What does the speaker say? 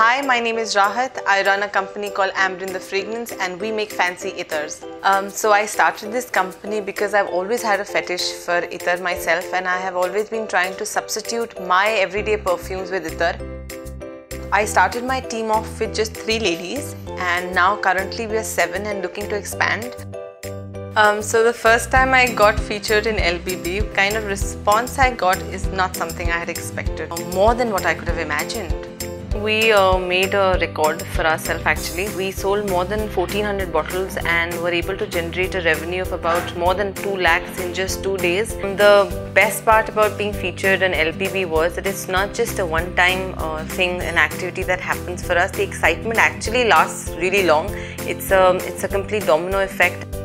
Hi, my name is Rahat. I run a company called Ambrin the Fragrance and we make fancy ethers. Um, so I started this company because I've always had a fetish for ether myself and I have always been trying to substitute my everyday perfumes with ether. I started my team off with just three ladies and now currently we are seven and looking to expand. Um, so the first time I got featured in LBB, kind of response I got is not something I had expected, more than what I could have imagined. We uh, made a record for ourselves actually. We sold more than 1400 bottles and were able to generate a revenue of about more than 2 lakhs in just 2 days. The best part about being featured in LBB was that it's not just a one time uh, thing, an activity that happens for us. The excitement actually lasts really long. It's a, it's a complete domino effect.